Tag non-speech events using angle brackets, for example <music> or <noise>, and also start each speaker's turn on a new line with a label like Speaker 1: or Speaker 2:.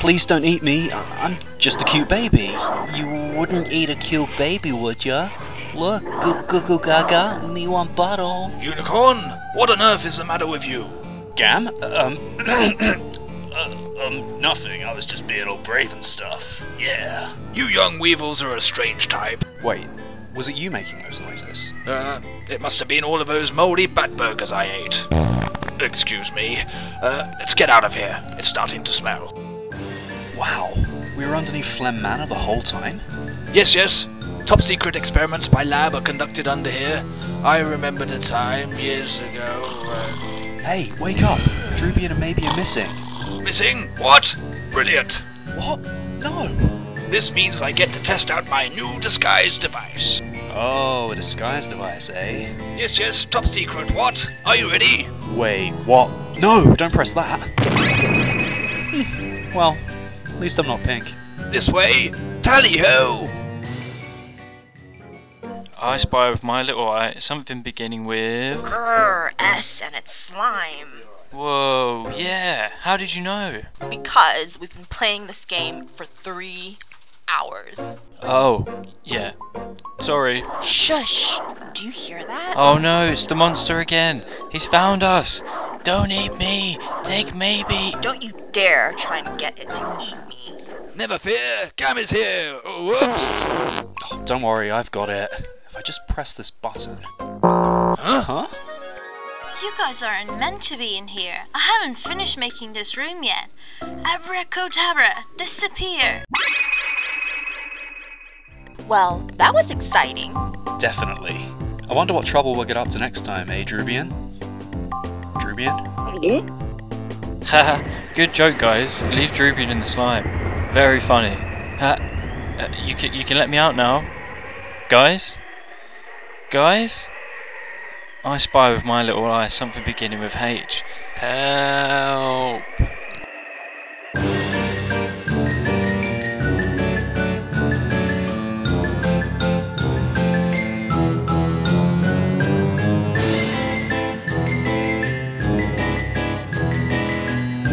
Speaker 1: please don't eat me. I'm just a cute baby. You wouldn't eat a cute baby, would ya? Look, goo goo goo gaga, me want bottle.
Speaker 2: Unicron, what on earth is the matter with you?
Speaker 1: Gam? Um, <coughs> uh, um, nothing. I was just being all brave and stuff. Yeah.
Speaker 2: You young weevils are a strange type.
Speaker 1: Wait, was it you making those noises?
Speaker 2: Uh, it must have been all of those moldy bat burgers I ate. Excuse me. Uh, let's get out of here. It's starting to smell.
Speaker 1: Wow, we were underneath Flem Manor the whole time?
Speaker 2: Yes, yes. Top secret experiments by lab are conducted under here. I remember the time years ago. Uh,
Speaker 1: Hey, wake up! drewbian and Maybee are missing.
Speaker 2: missing? What? Brilliant.
Speaker 1: What? No!
Speaker 2: This means I get to test out my new disguise device.
Speaker 1: Oh, a disguise device, eh?
Speaker 2: Yes, yes, top secret. What? Are you ready?
Speaker 1: Wait, what? No, don't press that! <laughs> Well, at least I'm not pink.
Speaker 2: This way. Tally ho!
Speaker 3: I spy with my little eye something beginning with.
Speaker 4: Grr, S and it's slime.
Speaker 3: Whoa, yeah. How did you know?
Speaker 4: Because we've been playing this game for three hours.
Speaker 3: Oh, yeah. Sorry.
Speaker 4: Shush! Do you hear that?
Speaker 3: Oh no, it's the monster again. He's found us. Don't eat me. Take Maybee.
Speaker 4: Don't you dare try and get it to eat me.
Speaker 2: Never fear, Gam is here. Whoops.
Speaker 1: Oh, don't worry, I've got it. If I just press this button. Huh? Huh?
Speaker 5: You guys aren't meant to be in here. I haven't finished making this room yet. Abracadabra, disappear.
Speaker 4: Well, that was exciting.
Speaker 1: Definitely. I wonder what trouble we'll get up to next time, eh, Drubian? Drubian?
Speaker 3: Haha, good joke, guys. Leave drewbian in the slime. Very funny. Ha. Uh, you can you can let me out now, guys. Guys. I spy with my little eye something beginning with H. Help.